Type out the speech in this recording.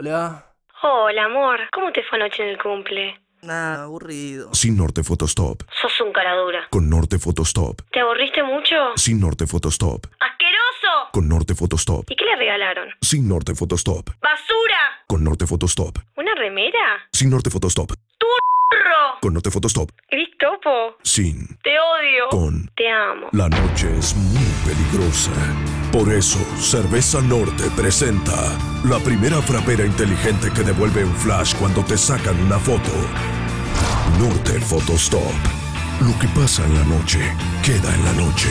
Hola. Hola, amor. ¿Cómo te fue anoche en el cumple? Nada, aburrido. Sin Norte Photostop. Sos un cara dura. Con Norte Photostop. ¿Te aburriste mucho? Sin Norte Photostop. ¡Asqueroso! Con Norte Photostop. ¿Y qué le regalaron? Sin Norte Photostop. ¡Basura! Con Norte Photostop. ¿Una remera? Sin Norte Photostop. ¡Turro! Con Norte Photostop. Sin. Te odio. Con. Te amo. La noche es muy peligrosa. Por eso, Cerveza Norte presenta la primera frapera inteligente que devuelve un flash cuando te sacan una foto. Norte Photostop. Lo que pasa en la noche, queda en la noche.